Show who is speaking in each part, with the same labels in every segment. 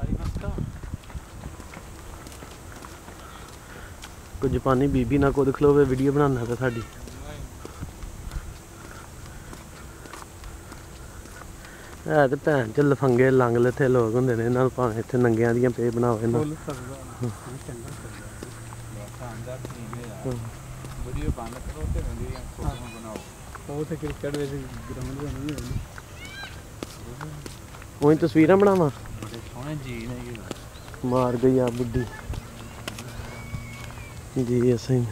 Speaker 1: ਆਈ ਮਸਕਾ
Speaker 2: ਕੁਝ ਪਾਣੀ ਬੀਬੀ ਨਾ ਕੋਦ ਖਲੋਵੇ ਵੀਡੀਓ ਬਣਾਉਣਾ ਤਾਂ ਸਾਡੀ। ਹੈ ਤੇ ਭੈਣ ਚ ਲਫੰਗੇ ਲੰਗ ਲੱਥੇ ਲੋਕ ਹੁੰਦੇ ਨੇ ਇਹਨਾਂ ਨੂੰ ਭਾਵੇਂ ਇੱਥੇ ਨੰਗਿਆਂ ਦੀਆਂ ਪੇ ਬਣਾਓ ਇਹਨਾਂ।
Speaker 3: ਫੁੱਲ ਸਕਦਾ ਚੰਗਾ
Speaker 1: ਸ਼ਾਨਦਾਰ ਠੀਕ ਹੈ ਯਾਰ। ਵੀਡੀਓ ਬੰਦ ਕਰੋ ਤੇ ਵੀਡੀਓ ਫੋਟੋ ਬਣਾਓ।
Speaker 3: ਉਹ ਤੇ ਕ੍ਰਿਕਟ ਵਿੱਚ ਗਰਾਊਂਡ ਬਣੀ ਹੋਈ ਹੈ।
Speaker 2: ਉਹੀ ਤਸਵੀਰਾਂ ਬਣਾਵਾਂ?
Speaker 1: ਸੋਹਣੇ ਜੀ ਨੇ
Speaker 2: ਮਾਰ ਗਈ ਆ ਬੁੱਢੀ। ਜੀ ਅਸੀਂ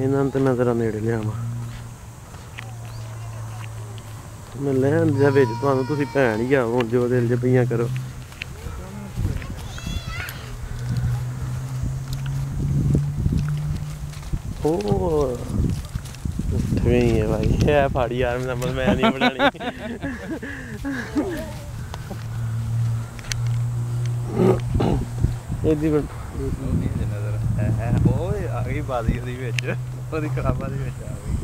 Speaker 2: ਇਹਨਾਂ ਨੂੰ ਤੇ ਮੈਂ ਜ਼ਰਾ ਨੇੜੇ ਲਿਆਵਾਂ। ਮੈਂ ਲੈਣ ਦੇ ਵਿੱਚ ਤੁਹਾਨੂੰ ਤੁਸੀਂ ਭੈਣ ਹੀ ਆ ਹੁਣ ਜੋ ਦਿਲ 'ਚ ਪਈਆਂ ਕਰੋ। ਉਹ ਉੱਠਵੇਂ ਹੀ ਹੈ ਭਾਈ। ਹੈ ਫਾੜੀ ਯਾਰ ਮੈਂ ਮੈਂ ਨਹੀਂ ਬਣਾਣੀ ਇਹਦੀ ਬਣ-
Speaker 1: ਉਹ ਨਹੀਂ ਜੇ ਨਜ਼ਰ ਹੈ ਹੈ ਉਹ ਆ ਗਈ ਬਾਜ਼ੀ ਉਹਦੀ ਵਿੱਚ। ਉਹਦੀ ਕਲਾਬਾਂ ਦੇ ਵਿੱਚ ਆ ਗਈ।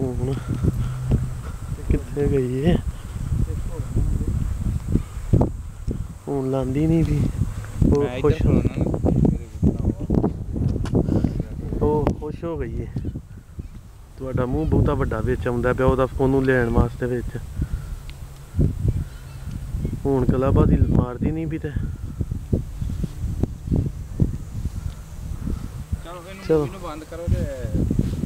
Speaker 2: ਹੁਣ ਕਿੱਥੇ ਗਈ ਏ ਹੁਣ ਲਾਂਦੀ ਨਹੀਂ ਵੀ ਉਹ ਖੁਸ਼
Speaker 1: ਨਾ।
Speaker 2: ਉਹ ਖੁਸ਼ ਹੋ ਗਈ ਏ। ਤੁਹਾਡਾ ਮੂੰਹ ਬਹੁਤਾ ਵੱਡਾ ਵਿੱਚ ਆਉਂਦਾ ਪਿਆ ਉਹਦਾ ਉਹਨੂੰ ਲੈਣ ਵਾਸਤੇ ਵਿੱਚ ਹੁਣ ਕਲਾਬਾਦੀ ਮਾਰਦੀ ਨਹੀਂ ਵੀ ਤੇ
Speaker 1: ਚਲੋ ਇਹਨੂੰ
Speaker 2: ਚਲੋ।
Speaker 1: ਇਹਨੂੰ ਬੰਦ ਕਰੋ ਤੇ